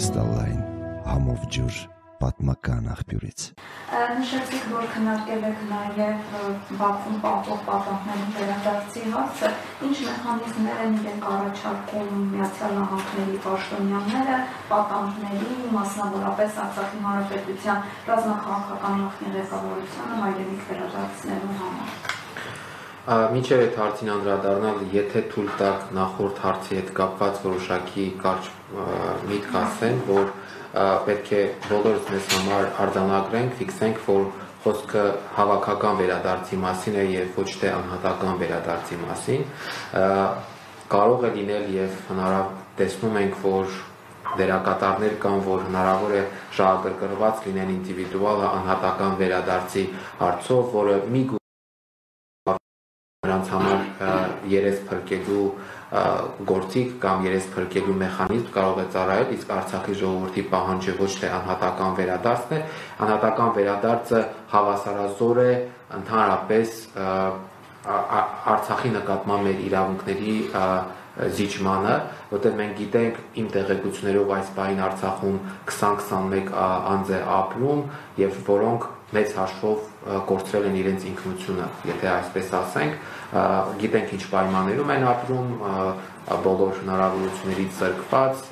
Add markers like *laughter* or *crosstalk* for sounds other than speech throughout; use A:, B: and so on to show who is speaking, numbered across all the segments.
A: կրիստալային համով ջուր պատմական աղբյուրից։
B: Նշեցիք, որ քննարկել եք նաև Բաքվում պատող պատանքների վերադարձի հարցը, ինչ մեխանիզմներ են իրենք առաջարկում Միացյալ Նահանգների պաշտոնյաները պատանքների, մասնավորապես Արցախի Հանրապետության ռազմաքաղաքական նախնի ղեկավարությանը հայրենիք վերադարձնելու համար։
C: Մինչև այդ հարցին անդրադառնալ, եթե թույլ տակ նախորդ հարցի հետ կապված որոշակի կարճ միտք ասեմ, որ պետք է բոլորս մեզ համար արձանագրենք, ֆիքսենք, որ խոսքը հավաքական վերադարձի մասին է եւ ոչ թե անհատական վերադարձի մասին։ Կարող է լինել եւ հնարավոր տեսնում ենք, որ դերակատարներ կան, որ հնարավոր է շահագրգռված լինեն ինդիվիդուալը անհատական վերադարձի հարցով, որը մի նրանց համար երես փրկելու գործիք կամ երես փրկելու մեխանիզմ կարող է ծառայել, իսկ Արցախի ժողովրդի պահանջը ոչ թե անհատական վերադարձն է, անհատական վերադարձը հավասարազոր է ընդհանրապես Արցախի նկատմամբ մեր իրավունքների զիջմանը, որտեղ մենք գիտենք իմ տեղեկություններով այս բային Արցախում 20-21 անձ է ապրում եւ որոնք մեծ հաշվով կորցրել են իրենց ինքնությունը, եթե այսպես ասենք, գիտենք ինչ պայմաններում են ապրում, բոլոր հնարավորություններից զրկված,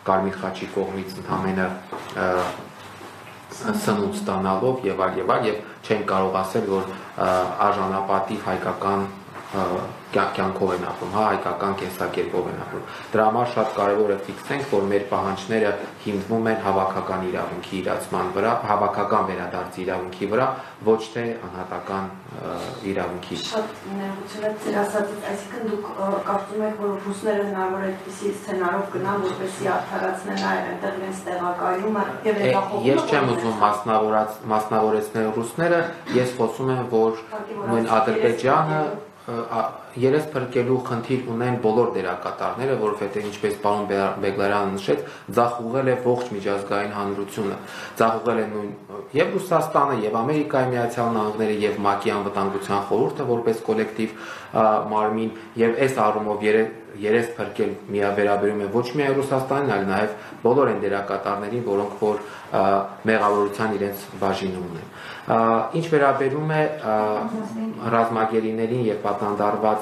C: Կարմիր խաչի կողմից ընդհանրը սնունդ ստանալով եւ այլ եւ այլ եւ չեն կարող ասել որ արժանապատիվ հայկական կյանքով են ապրում, հա, հայկական կենսակերպով են ապրում։ Դրա համար շատ կարևոր է ֆիքսենք, որ մեր պահանջները հիմնվում են հավաքական իրավունքի իրացման վրա, հավաքական վերադարձի իրավունքի վրա, ոչ թե անհատական իրավունքի։
B: Շատ ներողություն եք ձեր ասածից, այսինքն դուք կարծում եք, որ ռուսները հնարավոր է այդպիսի սցենարով գնան, որպեսզի արդարացնեն այնտեղ իրենց տեղակայումը եւ հետախոհումը։
C: Ես չեմ ուզում մասնավորած մասնավորեցնել ռուսները, ես խոսում եմ, որ նույն Ադրբեջանը 呃啊 երես փրկելու խնդիր ունեն բոլոր դերակատարները, որովհետև ինչպես պարոն Բեգլարյանը նշեց, ցախուղել է ողջ միջազգային հանրությունը։ Ցախուղել է նույն եւ Ռուսաստանը, եւ Ամերիկայի Միացյալ Նահանգները, եւ ՄԱԿ-ի անվտանգության խորհուրդը որպես կոլեկտիվ մարմին, եւ այս առումով երես փրկել միավերաբերում է ոչ միայն Ռուսաստանին, այլ նաեւ բոլոր այն դերակատարներին, որոնք որ մեղավորության իրենց բաժին ունեն։ Ինչ վերաբերում է ռազմագերիներին եւ պատանդարված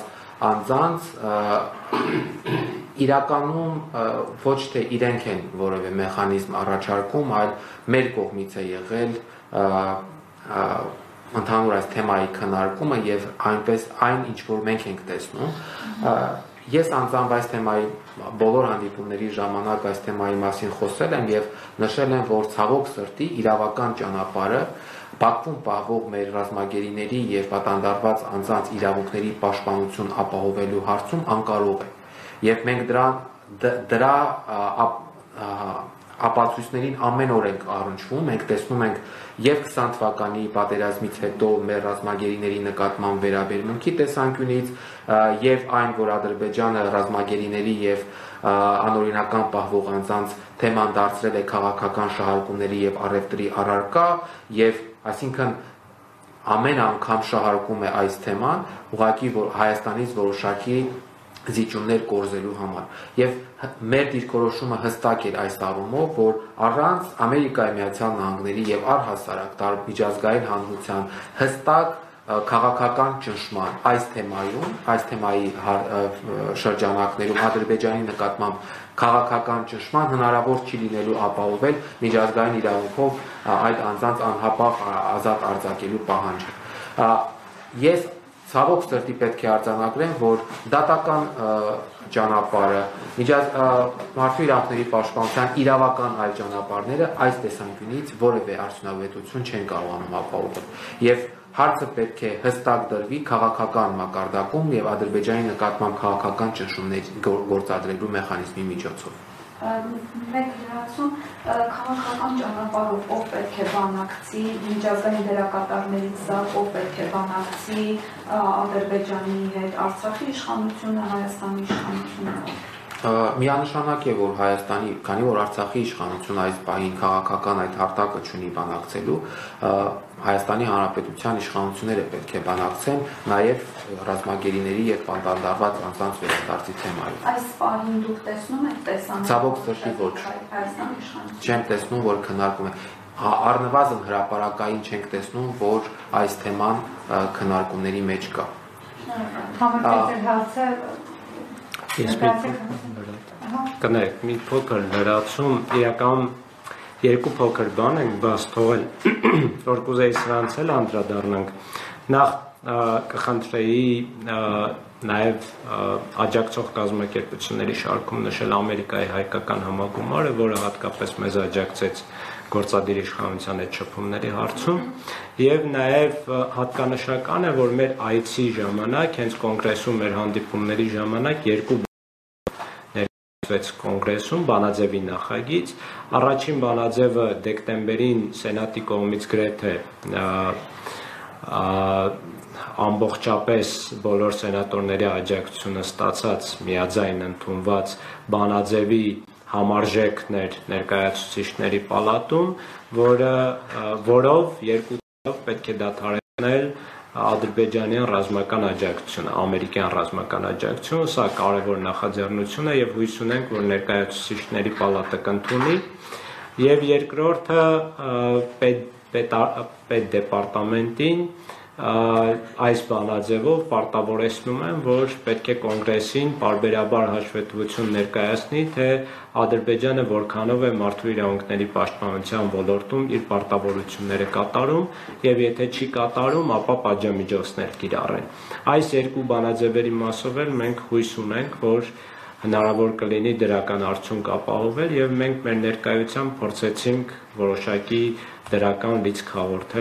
C: անձանց *clears throat* իրականում ոչ թե իրենք են որևէ մեխանիզմ առաջարկում, այլ մեր կողմից է եղել ընդհանուր այս թեմայի քննարկումը եւ այնպես այն ինչ որ մենք ենք տեսնում ես անձամբ այս թեմայի բոլոր հանդիպումների ժամանակ այս թեմայի մասին խոսել եմ եւ նշել եմ որ ցավոք սրտի իրավական ճանապարհը Բաքվում պահվող մեր ռազմագերիների եւ պատանդարված անձանց իրավունքների պաշտպանություն ապահովելու հարցում անկարող է։ Եվ մենք դրա դրա ապացույցներին ամեն օր ենք առնչվում, մենք տեսնում ենք եւ 20 թվականի պատերազմից հետո մեր ռազմագերիների նկատմամբ վերաբերմունքի տեսանկյունից եւ այն, որ Ադրբեջանը ռազմագերիների եւ անօրինական պահվող անձանց թեման դարձրել է քաղաքական շահարկումների եւ առևտրի առարկա եւ այսինքն ամեն անգամ շահարկում է այս թեման ուղղակի որ Հայաստանից որոշակի զիջումներ կորզելու համար եւ մեր դիրքորոշումը հստակ էր այս առումով որ առանց Ամերիկայի Միացյալ Նահանգների եւ առհասարակ տարբմիջազգային հանրության հստակ քաղաքական ճնշման այս թեմայում, այս թեմայի շրջանակներում Ադրբեջանի նկատմամբ քաղաքական ճնշման հնարավոր չի լինելու ապահովել միջազգային իրավունքով այդ անձանց անհապաղ ազատ արձակելու պահանջը։ Ես ցավոք սրտի պետք է արձանագրեմ, որ դատական ճանապարհը, միջաց մարդու իրավունքների պաշտպանության իրավական այլ ճանապարհները այս տեսանկյունից որևէ արդյունավետություն չեն կարողանում ապահովել։ Եվ հարցը պետք է հստակ դրվի քաղաքական մակարդակում եւ Ադրբեջանի նկատմամբ քաղաքական ճնշումներ գործադրելու մեխանիզմի միջոցով
B: մեկ լրացում քաղաքական ճանապարհով ով պետք է բանակցի միջազգային դերակատարներից սա ով պետք է բանակցի Ադրբեջանի հետ Արցախի իշխանությունը Հայաստանի իշխանությունը
C: Միանշանակ է, որ Հայաստանի, քանի որ Արցախի իշխանությունը այս բային քաղաքական այդ հարտակը ունի բանակցելու, Հայաստանի Հանրապետության իշխանությունները պետք է բանակցեն նաև ռազմագերիների եւ պանդանդարված անձանց վերադարձի թեմայով։
B: Այս պահին դուք տեսնում եք տեսանելի
C: Ցավոք սրտի ոչ։
B: Հայաստանի իշխանությունը։
C: Չեմ տեսնում, որ քննարկում է առնվազն հրաապարակային չենք տեսնում, որ այս թեման քննարկումների մեջ կա։
D: Համարտել հարցը
E: կներեք, մի փոքր լրացում, իրական երկու փոքր բան ենք բաց թողել, *clears throat* որ կուզեի սրանց էլ անդրադառնանք։ Նախ կխնդրեի նաև աջակցող կազմակերպությունների շարքում նշել Ամերիկայի հայկական համագումարը, որը հատկապես մեզ աջակցեց գործադիր իշխանության այդ շփումների հարցում եւ նաեւ հատկանշական է որ մեր այցի ժամանակ հենց կոնգրեսում մեր հանդիպումների ժամանակ երկու ներկայացվեց կոնգրեսում Բանաձևի նախագիծ առաջին Բանաձևը դեկտեմբերին սենատի կողմից գրեթե ամբողջապես բոլոր սենատորների աջակցությունը ստացած միաձայն ընդունված Բանաձևի համարժեքներ ներկայացուցիչների պալատում, որը որով երկու պետք է դադարեցնել ադրբեջանյան ռազմական աջակցությունը, ամերիկյան ռազմական աջակցությունը, սա կարևոր նախաձեռնություն է եւ հույս ունենք, որ ներկայացուցիչների պալատը կընդունի։ Եվ երկրորդը պետ պետ պետ դեպարտամենտին այս բանաձևով պարտավորեցնում են, որ պետք է կոնգրեսին բարբերաբար հաշվետվություն ներկայացնի, թե Ադրբեջանը որքանով է մարդու իրավունքների պաշտպանության ոլորտում իր պարտավորությունները կատարում եւ եթե չի կատարում, ապա պատժամիջոցներ կիրառեն։ Այս երկու բանաձևերի մասով էլ մենք հույս ունենք, որ հնարավոր կլինի դրական արդյունք ապահովել եւ մենք մեր ներկայությամբ փորձեցինք որոշակի դրական լիցք հաղորդել